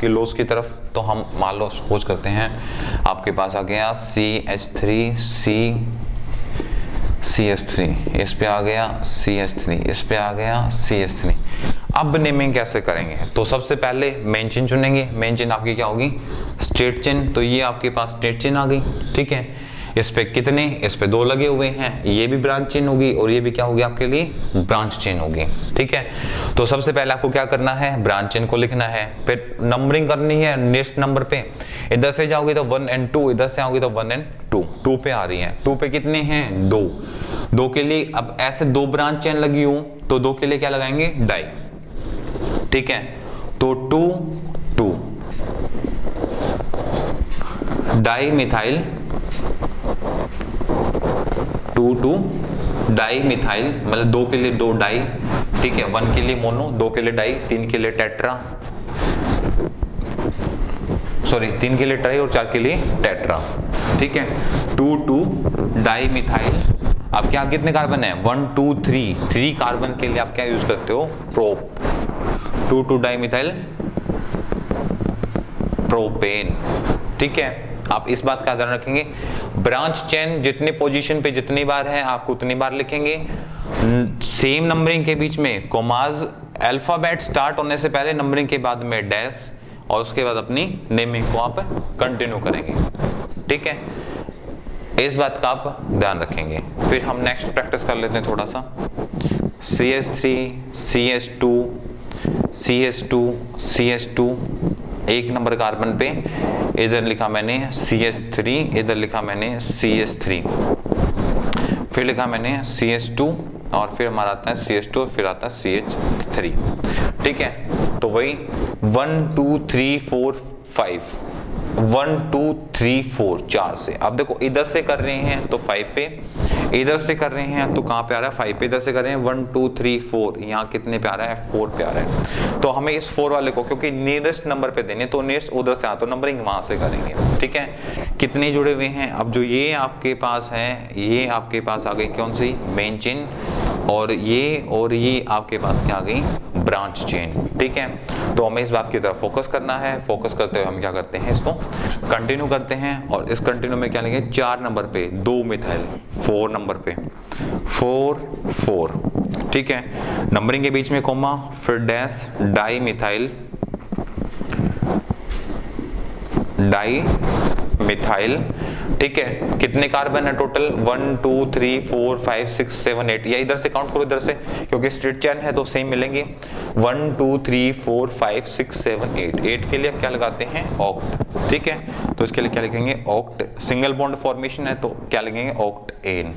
आपके लोस की तरफ़ तो हम मान लो सपोज़ करते हैं, आपके पास आ गया C H three C C S three इस पे आ गया सी एस थ्री इस पे आ गया सी एस थ्री अब नेमिंग कैसे करेंगे? तो सबसे पहले मेन चेन चुनेंगे। मेन चेन आपकी क्या होगी? स्टेट चेन तो ये आपके पास स्टेट चेन आ गई, ठीक है? इस पे कितने, इस पे दो लगे हुए हैं, ये भी ब्रांच चेन होगी और ये भी क्या होगी आपके लिए? ब्रांच चेन होगी, ठीक है? तो सबसे पहले आपको क्या करना है? ब्रांच चेन को लिखना है, फिर नंबरिंग करनी है नेक्स्ट नंबर पे। इधर से जाओगे तो वन एंड टू इधर से आओगे तो वन एंड टू टू पे आ रही है। टू पे कितने हैं? दो। दो के लिए, अब ऐसे दो ब्रांच चेन लगी हूँ तो दो के लिए क्या लगाएँगे? डाई ठीक है? तो two two dimethyl two two dimethyl मतलब दो के लिए दो डाई ठीक है? वन के लिए मोनो दो के लिए डाई तीन के लिए टेट्रा सॉरी तीन के लिए ट्राई और चार के लिए टेट्रा ठीक है? टू टू डाई मिथाइल अब क्या, कितने कार्बन है? One two three three carbon के लिए आप क्या यूज़ करते हो? Prop two two dimethyl propane ठीक है? आप इस बात का ध्यान रखेंगे। ब्रांच चेन जितने पोजीशन पे जितनी बार है आपको उतनी बार लिखेंगे। सेम नंबरिंग के बीच में कोमाज अल्फ़ाबेट स्टार्ट होने से पहले नंबरिंग के बाद में डैश और उसके बाद अपनी नेमिंग को आप कंटिन्यू करेंगे। ठीक है? इस बात का आप ध्यान रखेंगे। फिर हम नेक्स्ट प्रैक्टिस कर लेते हैं थोड़ा सा। C S three C S two C S two C S two एक नंबर कार्बन पे। इधर लिखा मैंने सी एस थ्री इधर लिखा मैंने सी एस थ्री फिर लिखा मैंने सी एस टू और फिर हमारा आता है सी एस टू और फिर आता है सी एच थ्री ठीक है? तो वही one two three four five one, two, three, four, चार से। अब देखो, इधर से कर रहे हैं तो फाइव पे, इधर से कर रहे हैं तो कहाँ पे आ रहा है? फाइव पे इधर से कर रहे हैं। वन, टू, थ्री, फोर, यहाँ कितने पे आ रहा है? फोर पे आ रहा है। तो हमें इस फोर वाले को, क्योंकि नियरेस्ट नंबर पे देने तो नियरेस्ट उधर से आ तो नंबरिंग वहाँ से करेंगे। ठीक है? कितने जुड़े हुए हैं? अब जो ये आपके पास है, ये आपके पास आ गई कौन सी? मेन चेन और ये और ये आपके पास क्या आ गई? ब्रांच चेन ठीक है? तो हमें इस बात की तरफ़ फोकस करना है। फोकस करते हुए हम क्या करते हैं इसको? कंटिन्यू करते हैं और इस कंटिन्यू में क्या लेंगे चार नंबर पे, दो मिथाइल फोर नंबर पे। फोर फोर ठीक है? नंबरिंग के बीच में कोमा फिर dash di methyl di methyl ठीक है, कितने कार्बन है total one two three four five six seven eight या इधर से काउंट करो, इधर से, क्योंकि स्ट्रेट चैन है तो सेम मिलेंगे। One two three four five six seven eight eight के लिए क्या लगाते हैं? ऑक्ट ठीक है? तो इसके लिए क्या लिखेंगे? ऑक्ट सिंगल बॉन्ड फॉर्मेशन है तो क्या लिखेंगे? ऑक्ट एन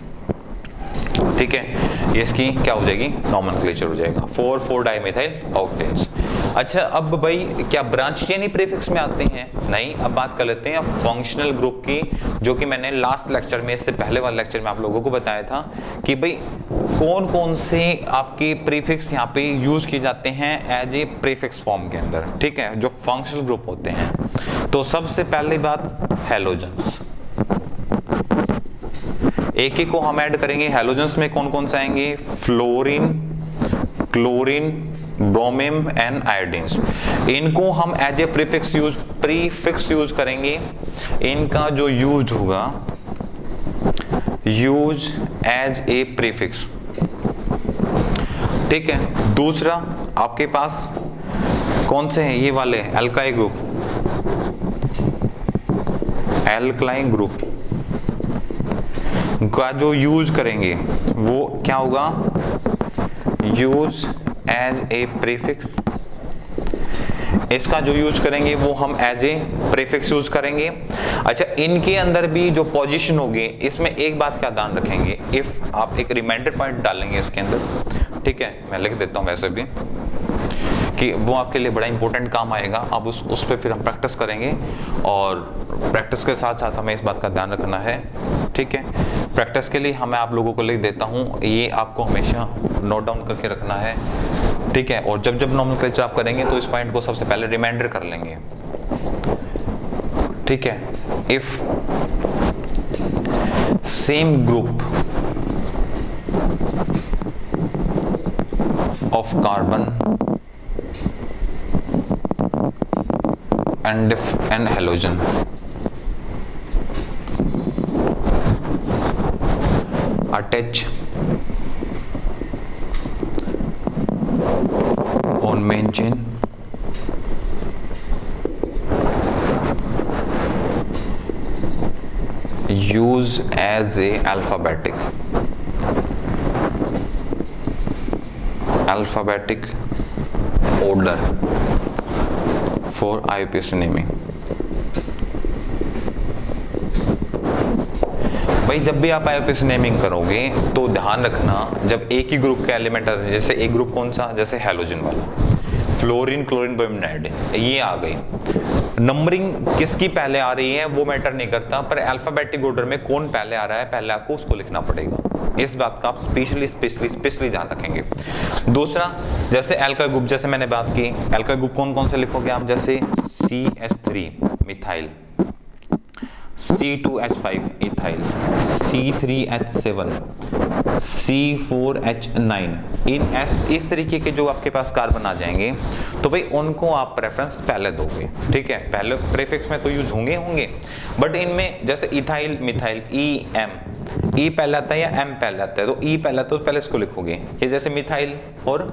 ठीक है? ये इसकी क्या हो जाएगी? नॉमन हो जाएगा। फोर फोर डाइमेथाइल ऑक्टेन्स अच्छा अब भाई, क्या ब्रांच ही प्रीफिक्स में आते हैं? नहीं, अब बात कर लेते हैं फंक्शनल ग्रुप की, जो कि मैंने लास्ट लेक्चर में, इससे पहले वाले लेक्चर में आप लोगों को बताया था कि भाई कौन कौन से आपके प्रीफिक्स यहाँ पे यूज़ किए जाते हैं एज ए प्रीफिक्स फॉर्म के अंदर, ठीक है? जो फंक्शनल ग्रुप होते हैं। तो सबसे पहली बात हेलोजेंस एक एक को हम ऐड करेंगे हेलोजेंस में कौन कौन से आएँगे? Fluorine chlorine bromine and iodines इनको हम as a prefix use prefix use करेंगे। इनका जो यूज़ होगा यूज़ एज ए प्रीफिक्स ठीक है? दूसरा आपके पास कौन से हैं? ये वाले एल्काई ग्रुप एल्कलाइन ग्रुप का जो यूज़ करेंगे, वो क्या होगा? यूज़ एज ए प्रीफिक्स इसका जो यूज़ करेंगे, वो हम एज ए प्रीफिक्स यूज़ करेंगे। अच्छा इनके अंदर भी जो पोजीशन होगी, इसमें एक बात का ध्यान रखेंगे? इफ़ आप एक रिमाइंडर पॉइंट डालेंगे इसके अंदर, ठीक है, मैं लिख देता हूँ वैसे भी, कि वो आपके लिए बड़ा इंपॉर्टेंट काम आएगा। अब उस उस पर फिर हम प्रैक्टिस करेंगे और प्रैक्टिस के साथ साथ हमें इस बात का ध्यान रखना है। ठीक है? प्रैक्टिस के लिए हमें आप लोगों को लिख देता हूँ, ये आपको हमेशा नोट डाउन करके रखना है, ठीक है? और जब जब नॉर्मल क्लेचर आप करेंगे तो इस पॉइंट को सबसे पहले रिमाइंडर कर लेंगे, ठीक है? If same group of carbon and and halogen attach on main chain. Use as a alphabetic. Alphabetic order for IUPAC naming भाई, जब भी आप आईपीएस नेमिंग करोगे तो ध्यान रखना, जब एक ही ग्रुप के एलिमेंट जैसे एक ग्रुप कौन सा? जैसे हेलोजन वाला। फ्लोरिन क्लोरिन ब्रोमिनाइड ये आ गई। नंबरिंग किसकी पहले आ रही है, वो मैटर नहीं करता, पर अल्फाबेटिक ऑर्डर में कौन पहले आ रहा है, पहले आपको उसको लिखना पड़ेगा। इस बात का आप स्पेशली स्पेशली स्पेशली ध्यान रखेंगे। दूसरा, जैसे एल्का ग्रुप जैसे मैंने बात की एल्का ग्रुप कौन कौन से लिखोगे आप? जैसे C S three methyl C2H5 ethyl C3H7 C4H9 इन एस, इस तरीके के जो आपके पास कार्बन आ जाएँगे तो भाई उनको आप प्रेफरेंस पहले दोगे, ठीक है? पहले प्रीफिक्स में तो यूज़ होंगे होंगे बट इनमें जैसे ethyl methyl E M E पहले आता है या एम पहले आता है? तो ई पहले आता है तो पहले इसको लिखोगे ये जैसे मिथाइल और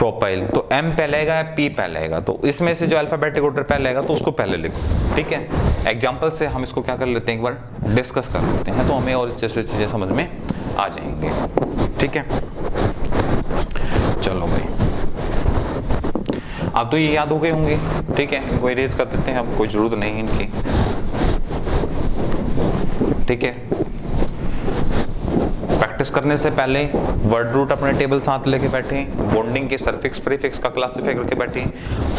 प्रोपाइल तो एम पहले आएगा या पी पहले आएगा तो इसमें से जो अल्फाबेटिक ऑर्डर पहले आएगा तो उसको पहले लिखो, ठीक है? एग्ज़ाम्पल से हम इसको क्या कर लेते हैं एक बार? डिस्कस कर लेते हैं तो हमें और जैसे चीज़ें समझ में आ जाएँगे, ठीक है? चलो भाई। अब तो ये याद हो गए होंगे, ठीक है? इनको इरेज कर देते हैं, अब कोई ज़रूरत नहीं इनकी, ठीक है? प्रैक्टिस करने से पहले वर्ड रूट अपने टेबल साथ लेके बैठे बॉन्डिंग के सरफिक्स प्रीफिक्स का क्लासिफाई करके बैठे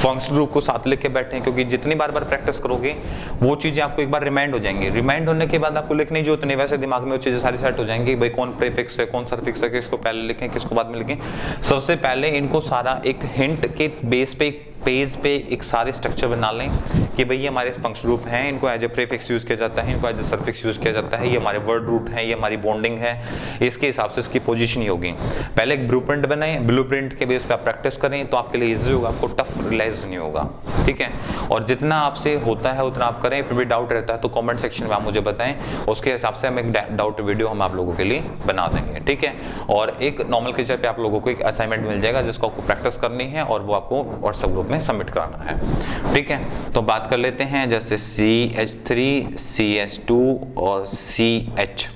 फ़ंक्शन रूप को साथ लेके बैठे क्योंकि जितनी बार बार प्रैक्टिस करोगे, वो चीज़ें आपको एक बार रिमाइंड हो जाएँगी। रिमाइंड होने के बाद आपको लिखने जो उतने, वैसे दिमाग में वो चीज़ें सारी सेट हो जाएँगी, भाई कौन प्रीफिक्स है, कौन सरफिक्स है, किसको पहले लिखें, किसको बाद में लिखें। सबसे पहले इनको सारा एक हिंट के बेस पे पेज पे एक सारे स्ट्रक्चर बना लें कि भाई ये हमारे फ़ंक्शन ग्रुप हैं, इनको एज ए प्रीफिक्स यूज़ किया जाता है, इनको एज ए सरफिक्स यूज़ किया जाता है, ये हमारे वर्ड रूट है, ये हमारी बॉन्डिंग है, इसके हिसाब से इसकी पोजीशन ही होगी। पहले एक ब्लूप्रिंट बनाएँ ब्लूप्रिंट के बेस पर आप प्रैक्टिस करें तो आपके लिए इजी होगा, आपको टफ रियलाइज़ नहीं होगा, ठीक है? और जितना आपसे होता है, उतना आप करें, फिर भी डाउट रहता है तो कमेंट सेक्शन में आप मुझे बताएँ, उसके हिसाब से हम एक डाउट वीडियो हम आप लोगों के लिए बना देंगे, ठीक है? और एक नॉर्मल क्रिचर पे आप लोगों को एक असाइनमेंट मिल जाएगा, जिसको आपको प्रैक्टिस करनी है, और वो आपको व्हाट्सएप ग्रुप में सबमिट कराना है। ठीक है? तो बात कर लेते हैं जैसे C H three C H two और सी एच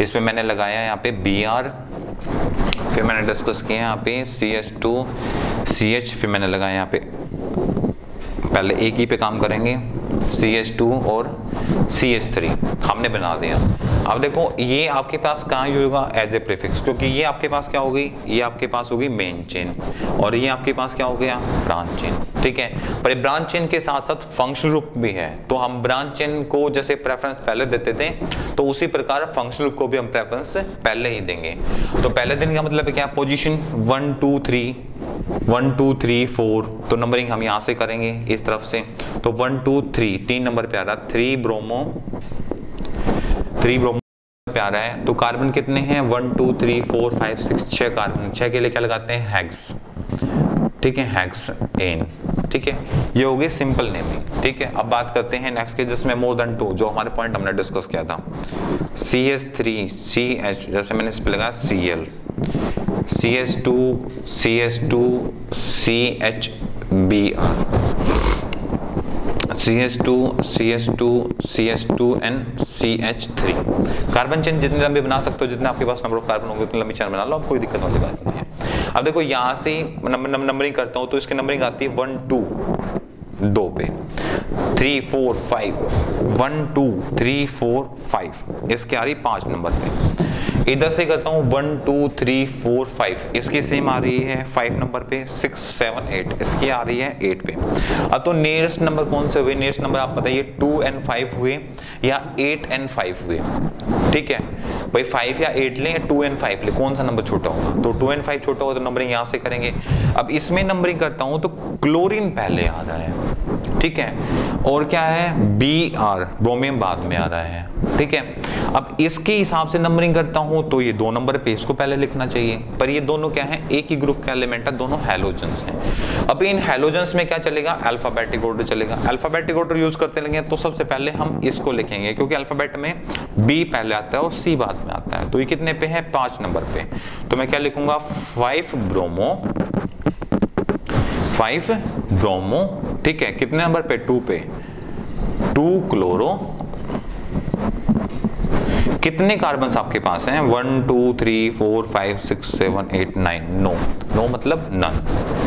इस पे मैंने लगाया यहाँ पे बी आर फिर मैंने डिस्कस किया यहाँ पे C H two C H फिर मैंने लगाया यहाँ पे। पहले एक ही पे काम करेंगे। सी एच टू और सी एच थ्री हमने बना दिया। अब देखो, ये आपके पास कहाँ यूज़ होगा? एज ए प्रीफिक्स क्योंकि ये आपके पास क्या होगी? ये आपके पास होगी मेन चेन और ये आपके पास क्या हो गया? ब्रांच चेन ठीक है? पर ब्रांच चेन के साथ साथ फ़ंक्शन ग्रुप भी है। तो हम ब्रांच चेन को जैसे प्रेफरेंस पहले देते थे तो उसी प्रकार फ़ंक्शन रूप को भी हम प्रेफरेंस पहले ही देंगे। तो पहले दिन का मतलब क्या? Position one two three one two three four तो नंबरिंग हम यहाँ से करेंगे, इस तरफ़ से। तो वन टू थ्री तीन नंबर पे आ रहा थ्री ब्रोमो थ्री ब्रोमो पे आ रहा है। तो कार्बन कितने हैं? One two three four five six छह कार्बन छह के लिए क्या लगाते हैं? हैग्स ठीक है? हैग्स एन ठीक है? ये हो गई सिंपल नेमिंग ठीक है? अब बात करते हैं नेक्स्ट के, जिसमें मोर देन टू जो हमारे पॉइंट हमने डिस्कस किया था। C S three C H जैसे मैंने इस पर लगाया C L C S two C S two C H B R C H two C H two C H two and C H three carbon chain जितनी लंबी बना सकते हो, जितने आपके पास नंबर ऑफ़ कार्बन होंगे, उतनी लंबी चेन बना लो कोई दिक्कत वाली बात नहीं है। अब देखो, यहाँ से नंबरिंग करता हूँ तो इसकी नंबरिंग आती है वन टू दो पे। Three four five one two three four five इसके आ रही पाँच नंबर पे। इधर से करता हूँ one two three four five इसकी सेम आ रही है फाइव नंबर पे सिक्स सेवन एट इसकी आ रही है एट पे। अब तो नियरेस्ट नंबर कौन से हुए? नियरेस्ट नंबर आप बताइए टू एंड फाइव हुए या एट एंड फाइव हुए? ठीक है? भाई फाइव या एट लें या टू एंड फाइव ले, कौन सा नंबर छोटा होगा? तो टू एंड फाइव छोटा होगा तो नंबरिंग यहाँ से करेंगे। अब इसमें नंबरिंग करता हूँ तो क्लोरीन पहले आ रहा है ठीक है? और क्या है? बी आर ब्रोमियम बाद में आ रहा है। ठीक है? अब इसके हिसाब से नंबरिंग करता हूँ तो ये दो नंबर पे इसको पहले लिखना चाहिए। पर ये दोनों क्या है? एक ही ग्रुप का एलिमेंट है, दोनों हेलोजेंस हैं। अब इन हेलोजेंस में क्या चलेगा? अल्फाबेटिक ऑर्डर चलेगा। अल्फाबेटिक ऑर्डर यूज़ करते लेंगे तो सबसे पहले हम इसको लिखेंगे, क्योंकि अल्फ़ाबेट में बी पहले आता है और सी बाद में आता है। तो ये कितने पे है? पाँच नंबर पे। तो मैं क्या लिखूँगा? फाइव ब्रोमो फाइव ब्रोमो ठीक है? कितने नंबर पे? टू पे। टू क्लोरो कितने कार्बन आपके पास हैं? One two three four five six seven eight nine no no मतलब non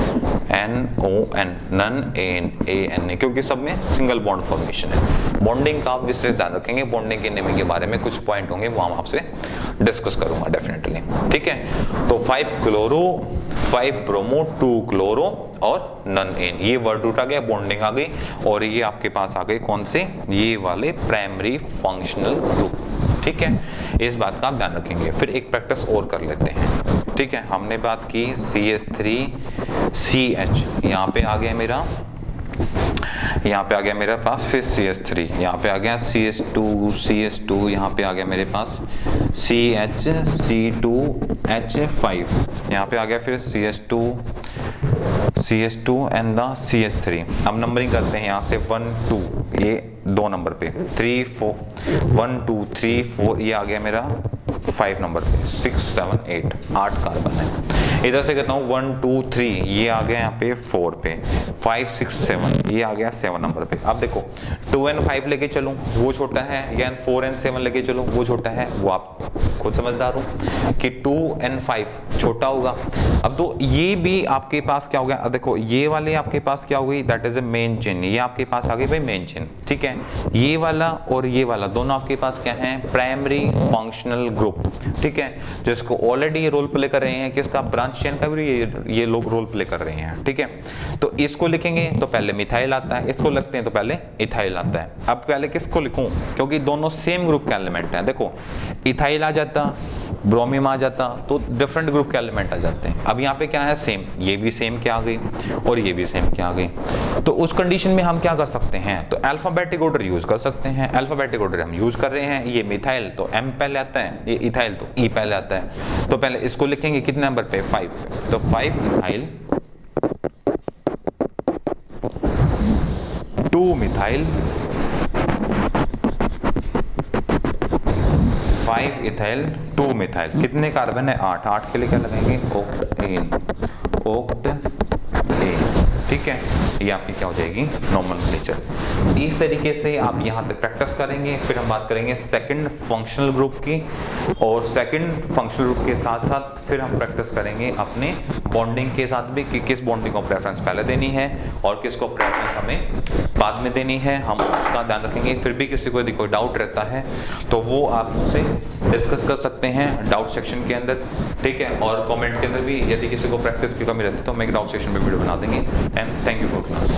N O N non A N A N A क्योंकि सब में सिंगल बॉन्ड फॉर्मेशन है। बॉन्डिंग का आप विशेष ध्यान रखेंगे बॉन्डिंग के नेमिंग के बारे में कुछ पॉइंट होंगे, वो हम आपसे डिस्कस करूँगा डेफिनेटली ठीक है? तो five chloro five bromo two chloro और नन एन ये वर्ड रूट आ गया बॉन्डिंग आ गई, और ये आपके पास आ गए कौन से? ये वाले प्राइमरी फंक्शनल ग्रुप ठीक है? इस बात का आप ध्यान रखेंगे। फिर एक प्रैक्टिस और कर लेते हैं। ठीक है? हमने बात की C S three C H यहाँ पे आ गया मेरा, यहाँ पे आ गया मेरे पास, फिर सी एस थ्री यहाँ पे आ गया C S two C S two यहाँ पे आ गया मेरे पास C H C two H five यहाँ पे आ गया फिर C S two C S two and the C S three अब नंबरिंग करते हैं यहाँ से वन टू ये दो नंबर पे. Three four one two three four ये आ गया मेरा फाइव नंबर पे. सिक्स सेवन एट आठ कार्बन है. इधर से कहता हूँ वन टू थ्री ये आ गया यहाँ पे फोर पे फाइव सिक्स सेवन ये आ गया सेवन नंबर पे। अब देखो टू एंड फाइव लेके चलूँ, वो छोटा है, या फोर एंड सेवन लेके चलूँ, वो छोटा है, वो आप खुद समझदार हो कि टू एंड फाइव छोटा होगा। अब तो ये भी आपके पास क्या हो गया? देखो, ये वाले आपके पास क्या हो गई? That is a main chain ये आपके पास आ गई भाई मेन चेन ठीक है? ये वाला और ये वाला, दोनों आपके पास क्या है? प्राइमरी फंक्शनल ग्रुप ठीक है? जिसको ऑलरेडी रोल प्ले कर रहे हैं कि इसका ब्रांच चेन का भी ये ये लोग रोल प्ले कर रहे हैं, ठीक है? तो इसको लिखेंगे तो पहले मिथाइल आता है, इसको लगते हैं तो पहले इथाइल आता है। अब पहले किसको लिखूं? क्योंकि दोनों सेम ग्रुप के एलिमेंट हैं। देखो इथाइल आ जाता ब्रोमियम आ जाता तो डिफरेंट ग्रुप के एलिमेंट आ जाते हैं। अब यहाँ पे क्या है? सेम ये भी सेम क्या आ गई? और ये भी सेम क्या आ गई? तो उस कंडीशन में हम क्या कर सकते हैं? तो अल्फाबेटिक ऑर्डर यूज़ कर सकते हैं। अल्फाबेटिक ऑर्डर हम यूज़ कर रहे हैं। ये मिथाइल तो एम पहले आता है, ये इथाइल तो ई पहले आता है। तो पहले इसको लिखेंगे कितने नंबर पे? फाइव तो five ethyl two methyl five ethyl two methyl कितने कार्बन है? आठ। आठ के लिए क्या ओक्ट एन ओक्ट एन ठीक है? ये आपकी क्या हो जाएगी? नॉर्मल नेचर इस तरीके से आप यहाँ तक प्रैक्टिस करेंगे, फिर हम बात करेंगे सेकंड फंक्शनल ग्रुप की, और सेकंड फंक्शनल ग्रुप के साथ साथ फिर हम प्रैक्टिस करेंगे अपने बॉन्डिंग के साथ भी, कि किस बॉन्डिंग को प्रेफरेंस पहले देनी है, और किसको प्रेफरेंस हमें बाद में देनी है, हम उसका ध्यान रखेंगे। फिर भी किसी को यदि कोई डाउट रहता है तो वो आप मुझसे डिस्कस कर सकते हैं डाउट सेक्शन के अंदर, ठीक है? और कमेंट के अंदर भी यदि किसी को प्रैक्टिस की कमी रहती है तो हम एक डाउट सेक्शन में वीडियो बना देंगे। And thank you for us.